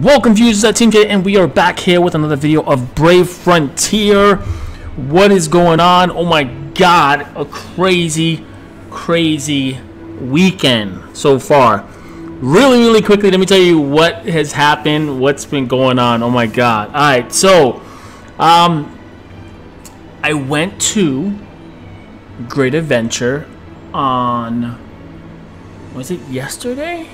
Welcome viewers at Team J and we are back here with another video of Brave Frontier. What is going on? Oh my god, a crazy, crazy weekend so far. Really, really quickly, let me tell you what has happened, what's been going on. Oh my god. Alright, so um I went to Great Adventure on was it yesterday?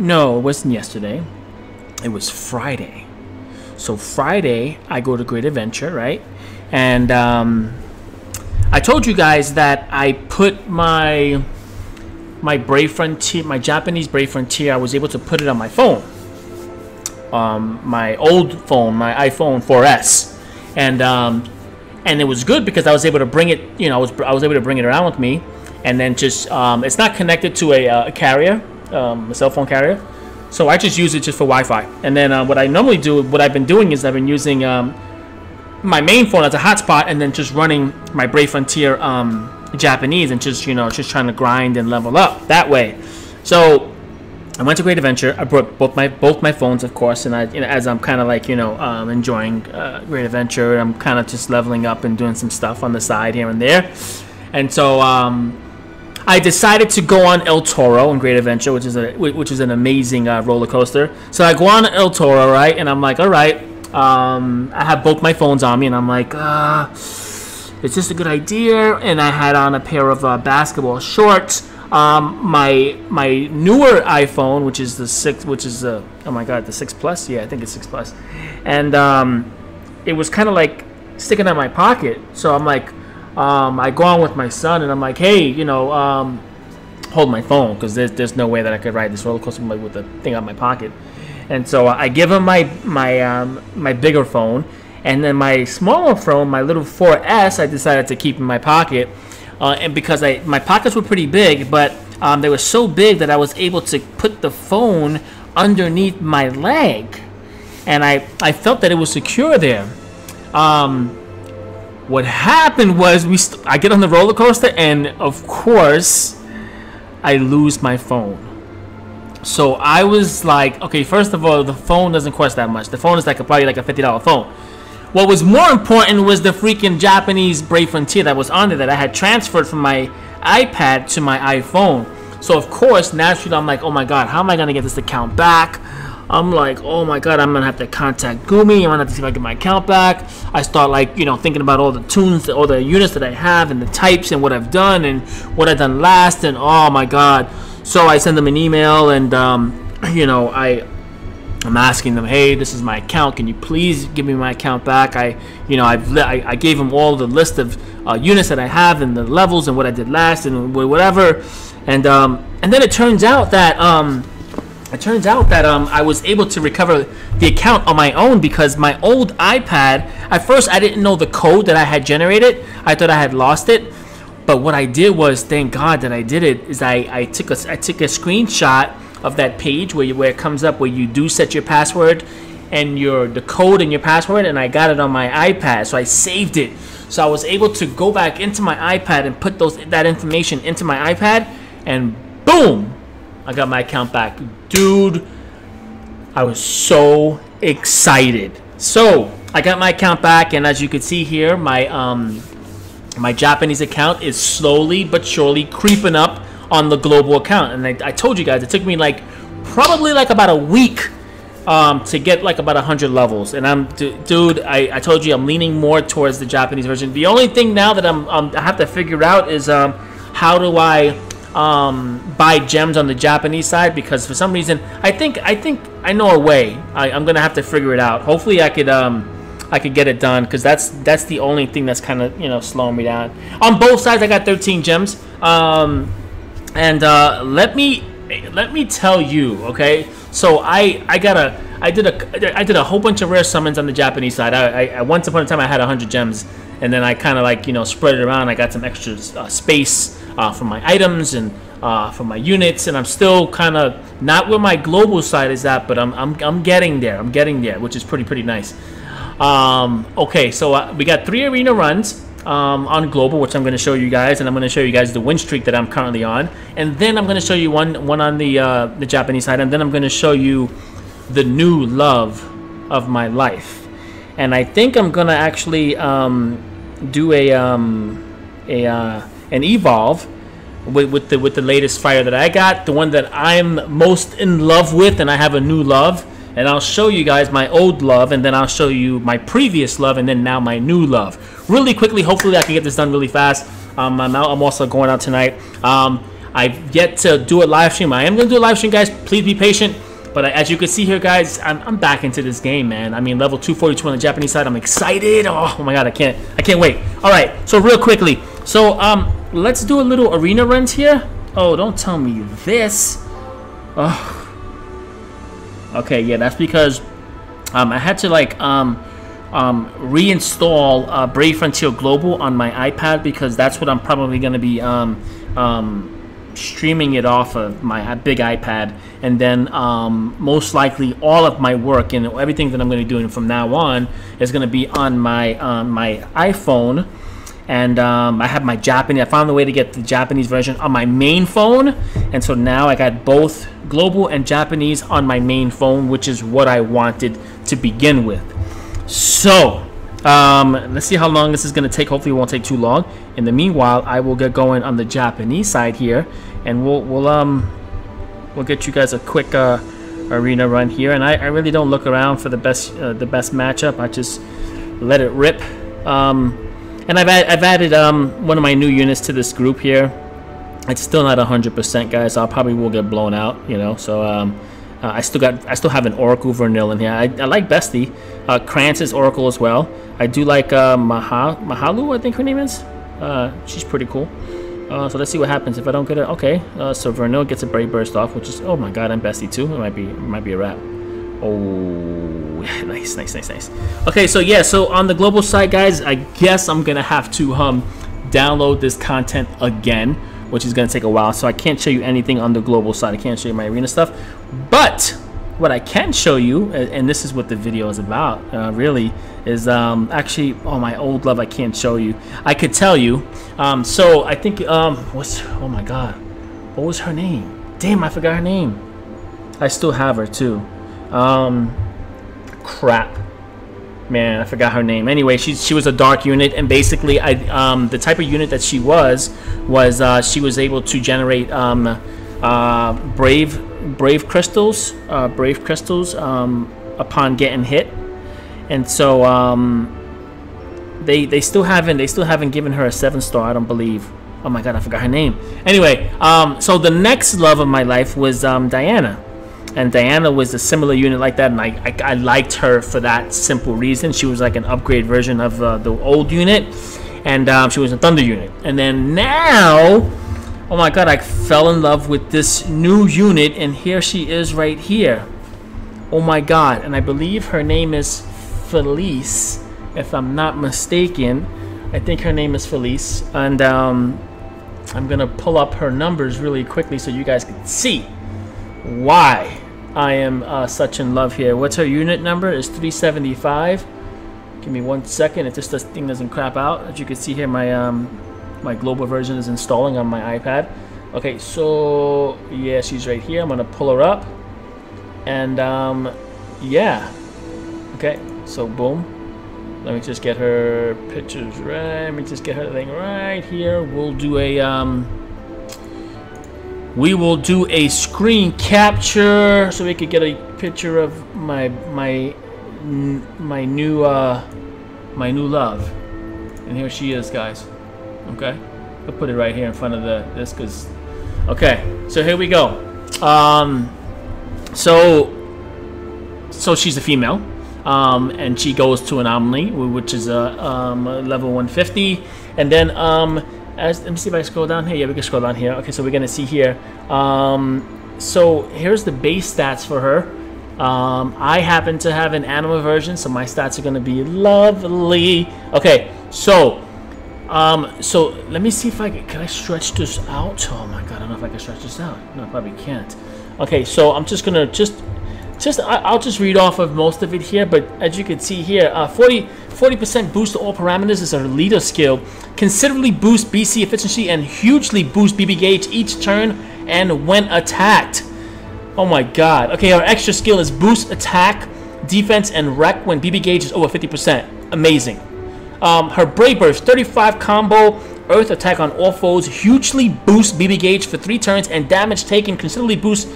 No, it wasn't yesterday it was Friday. So Friday, I go to Great Adventure, right? And um, I told you guys that I put my my Brave Frontier, my Japanese Brave Frontier, I was able to put it on my phone, um, my old phone, my iPhone 4S, and um, and it was good because I was able to bring it, you know, I was I was able to bring it around with me, and then just um, it's not connected to a, uh, a carrier, um, a cell phone carrier, so I just use it just for Wi-Fi. And then uh, what I normally do, what I've been doing is I've been using um, my main phone as a hotspot and then just running my Brave Frontier um, Japanese and just, you know, just trying to grind and level up that way. So I went to Great Adventure. I brought both my both my phones, of course, and I, you know, as I'm kind of like you know um, enjoying uh, Great Adventure, I'm kind of just leveling up and doing some stuff on the side here and there. And so um, I decided to go on El Toro in Great Adventure, which is a which is an amazing uh, roller coaster. So I go on El Toro, right, and I'm like, all right. Um, I have both my phones on me, and I'm like, uh, is this a good idea? And I had on a pair of uh, basketball shorts. Um, my my newer iPhone, which is the six, which is the oh my god, the six plus. Yeah, I think it's six plus. plus, and um, it was kind of like sticking out my pocket. So I'm like, um, I go on with my son and I'm like, hey, you know, um, hold my phone because there's, there's no way that I could ride this roller coaster with the thing out my pocket. And so I give him my my um, my bigger phone, and then my smaller phone, my little 4S, I decided to keep in my pocket, uh, and because I my pockets were pretty big, but um, they were so big that I was able to put the phone underneath my leg, and I I felt that it was secure there. Um, what happened was we I get on the roller coaster and of course I lose my phone. So I was like, okay, first of all, the phone doesn't cost that much. The phone is like a, probably like a fifty dollar phone. What was more important was the freaking Japanese Brave Frontier that was on there that I had transferred from my iPad to my iPhone. So of course, naturally, I'm like, oh my god, how am I gonna get this account back? I'm like, oh my god, I'm gonna have to contact Gumi. I'm gonna have to see if I get my account back. I start like, you know, thinking about all the tunes, all the units that I have, and the types, and what I've done, and what I've done last, and oh my god. So I send them an email, and um, you know, I I'm asking them, hey, this is my account. Can you please give me my account back? I, you know, I've I, I gave them all the list of uh, units that I have and the levels and what I did last and whatever, and um, and then it turns out that um, it turns out that um, I was able to recover the account on my own because my old iPad, at first I didn't know the code that I had generated. I thought I had lost it. But what I did was, thank God that I did it, is I, I took a I took a screenshot of that page where you, where it comes up where you do set your password and your the code and your password, and I got it on my iPad, so I saved it. So I was able to go back into my iPad and put those that information into my iPad, and boom, I got my account back. Dude, I was so excited. So, I got my account back, and as you can see here, my um, my Japanese account is slowly but surely creeping up on the global account. And I, I told you guys, it took me like probably like about a week um, to get like about 100 levels. And I'm, dude, I, I told you I'm leaning more towards the Japanese version. The only thing now that I'm, um, I have to figure out is um, how do I um, buy gems on the Japanese side because for some reason I think I think I know a way. I, am gonna have to figure it out. Hopefully I could um, I could get it done because that's that's the only thing that's kind of you know slowing me down. On both sides I got 13 gems. Um, and uh, let me let me tell you, okay. So I I got a I did a I did a whole bunch of rare summons on the Japanese side. I, I once upon a time I had 100 gems, and then I kind of like you know spread it around. I got some extra uh, space uh, for my items and uh, for my units, and I'm still kind of not where my global side is at, but I'm, I'm, I'm getting there. I'm getting there, which is pretty pretty nice. Um, okay, so uh, we got three arena runs um, on global, which I'm going to show you guys, and I'm going to show you guys the win streak that I'm currently on, and then I'm going to show you one one on the uh, the Japanese side, and then I'm going to show you the new love of my life. And I think I'm gonna actually um, do a um, a uh, an evolve with, with the with the latest fire that I got, the one that I'm most in love with, and I have a new love. And I'll show you guys my old love, and then I'll show you my previous love, and then now my new love. Really quickly, hopefully I can get this done really fast. Um, I'm out. I'm also going out tonight. Um, I've yet to do a live stream. I am going to do a live stream, guys. Please be patient. But as you can see here, guys, I'm, I'm back into this game, man. I mean, level 242 on the Japanese side. I'm excited. Oh, oh my god, I can't, I can't wait. All right, so real quickly, so um, let's do a little arena runs here. Oh, don't tell me this. Okay, yeah, that's because um, I had to like um, um, reinstall uh, Brave Frontier Global on my iPad because that's what I'm probably going to be um, um, streaming it off of my big iPad, and then um, most likely all of my work and everything that I'm going to be doing from now on is going to be on my um, my iPhone. And um, I have my Japanese. I found a way to get the Japanese version on my main phone, and so now I got both global and Japanese on my main phone, which is what I wanted to begin with. So um, let's see how long this is going to take. Hopefully, it won't take too long. In the meanwhile, I will get going on the Japanese side here, and we'll we'll um we'll get you guys a quick uh, arena run here. And I, I really don't look around for the best uh, the best matchup. I just let it rip. Um, and I've ad I've added um one of my new units to this group here. It's still not 100%, guys. I probably will get blown out, you know. So um, uh, I still got I still have an Oracle Vernil in here. I, I like Bestie. Uh, Krantz is Oracle as well. I do like uh, Maha Mahalu, I think her name is. Uh, she's pretty cool. Uh, so let's see what happens if I don't get it. Okay, uh, so Vernil gets a Brave Burst off, which is oh my god, I'm Bestie too. It might be it might be a wrap. Oh, nice, nice, nice, nice. Okay, so yeah, so on the global side, guys, I guess I'm gonna have to um download this content again which is to take a while. So I can't show you anything on the global side. I can't show you my arena stuff. But what I can show you, and this is what the video is about, uh, really, is um, actually, oh, my old love I can't show you. I could tell you. Um, so I think, um, what's, oh my God, what was her name? Damn, I forgot her name. I still have her too. Um, crap man, I forgot her name. Anyway, she she was a dark unit, and basically, I um, the type of unit that she was was uh, she was able to generate um, uh, brave brave crystals, uh, brave crystals um, upon getting hit, and so um, they they still haven't they still haven't given her a seven star. I don't believe. Oh my god, I forgot her name. Anyway, um, so the next love of my life was um, Diana and Diana was a similar unit like that, and I, I, I, liked her for that simple reason. She was like an upgrade version of uh, the old unit, and um, she was a Thunder unit. And then now, oh my god, I fell in love with this new unit, and here she is right here. Oh my god, and I believe her name is Felice, if I'm not mistaken. I think her name is Felice, and um, I'm gonna pull up her numbers really quickly so you guys can see why I am uh, such in love here. What's her unit number? Is 375. Give me one second if this thing doesn't crap out. As you can see here, my um, my global version is installing on my iPad. Okay, so yeah, she's right here. I'm gonna pull her up, and um, yeah. Okay, so boom. Let me just get her pictures right. Let me just get her thing right here. We'll do a um, we will do a screen capture. So we could get a picture of my my my new uh my new love. And here she is guys. Okay? I'll put it right here in front of the this because okay. So here we go. Um so so she's a female. Um and she goes to an anomaly which is a um level 150 and then um as let me see if I scroll down here. Yeah, we can scroll down here. Okay, so we're gonna see here. Um, so here's the base stats for her. Um, I happen to have an anima version, so my stats are gonna be lovely. Okay, so um, so let me see if I can, can I stretch this out. Oh my god, I don't know if I can stretch this out. No, I probably can't. Okay, so I'm just gonna just just I, will just read off of most of it here, but as you can see here, uh, 40 40% boost to all parameters is a leader skill. Considerably boost BC efficiency and hugely boost BB gauge each turn and when attacked. Oh my god. Okay, our extra skill is boost attack, defense, and rec when BB gauge is over 50%. Amazing. Um, her Brave Burst, 35 combo, Earth attack on all foes, hugely boost BB gauge for 3 turns, and damage taken considerably boost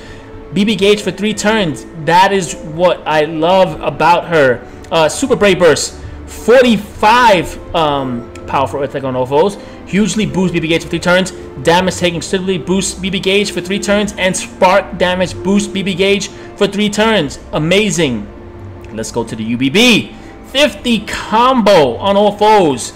BB gauge for 3 turns. That is what I love about her. Uh, Super Brave Burst, 45 um, Earth attack on foes, hugely boost BB gauge for 3 turns, damage taken considerably boost BB gauge for 3 turns, and spark damage boost BB gauge for 3 turns. Amazing. Let's go to the UBB. 50 combo on all foes.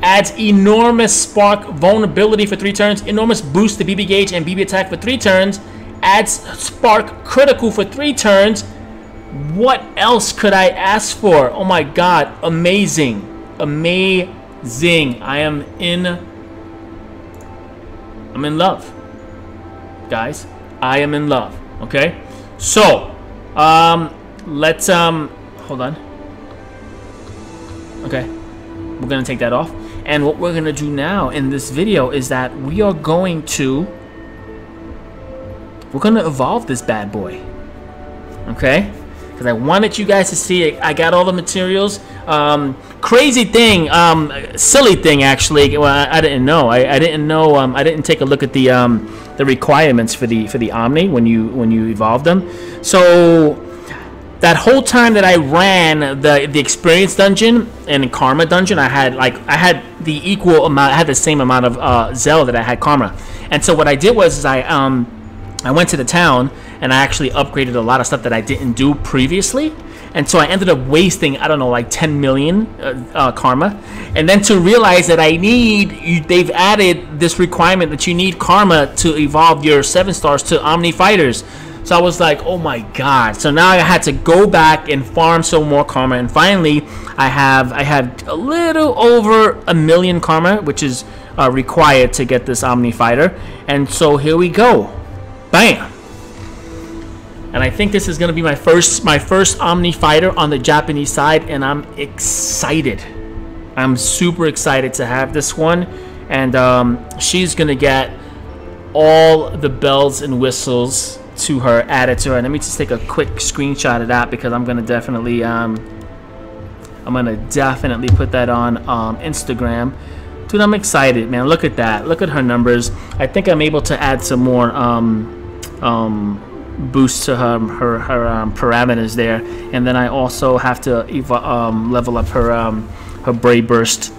Adds enormous spark vulnerability for 3 turns, enormous boost to BB gauge and BB attack for 3 turns, adds spark critical for 3 turns. What else could I ask for? Oh my god, amazing. Amazing. I am in I'm in love. Guys, I am in love. Okay? So, um let's um hold on. Okay. We're going to take that off. And what we're going to do now in this video is that we are going to we're to evolve this bad boy. Okay? Because I wanted you guys to see it. I got all the materials. Um, crazy thing, um, silly thing actually. Well, I, I didn't know. I, I didn't know. Um, I didn't take a look at the um, the requirements for the for the Omni when you when you evolve them. So that whole time that I ran the the experience dungeon and karma dungeon, I had like I had the equal amount, I had the same amount of uh, Zel that I had karma. And so what I did was is I um I went to the town and I actually upgraded a lot of stuff that I didn't do previously. And so I ended up wasting, I don't know, like 10 million uh, uh, karma. And then to realize that I need, you, they've added this requirement that you need karma to evolve your 7 stars to Omni Fighters. So I was like, oh my god. So now I had to go back and farm some more karma. And finally, I have I have a little over a million karma, which is uh, required to get this Omni Fighter. And so here we go. Bam! And I think this is going to be my first my first Omni Fighter on the Japanese side. And I'm excited. I'm super excited to have this one. And um, she's going to get all the bells and whistles to her, added to her. Let me just take a quick screenshot of that because I'm gonna definitely um, I'm gonna definitely put that on um, Instagram. Dude, I'm excited, man. Look at that. Look at her numbers. I think I'm able to add some more um, um, boost to her her, her um, parameters there, and then I also have to um, level up her um, her Brave Burst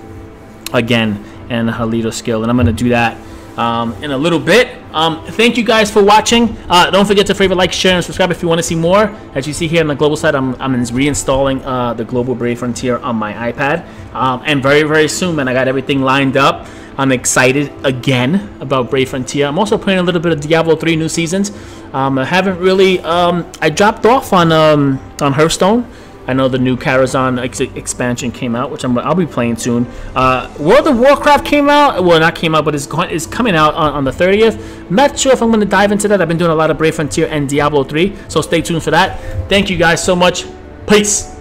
again and her Leader skill, and I'm gonna do that um, in a little bit. Um, thank you guys for watching. Uh, don't forget to favorite, like, share, and subscribe if you want to see more. As you see here on the global side, I'm, I'm reinstalling uh, the Global Brave Frontier on my iPad. Um, and very, very soon, man, I got everything lined up. I'm excited again about Brave Frontier. I'm also playing a little bit of Diablo 3 New Seasons. Um, I haven't really... Um, I dropped off on, um, on Hearthstone. I know the new Karazhan ex expansion came out, which i will be playing soon. Uh, World of Warcraft came out. Well, not came out, but it's, going, it's coming out on, on the 30th. not sure if I'm going to dive into that. I've been doing a lot of Brave Frontier and Diablo 3, so stay tuned for that. Thank you guys so much. Peace.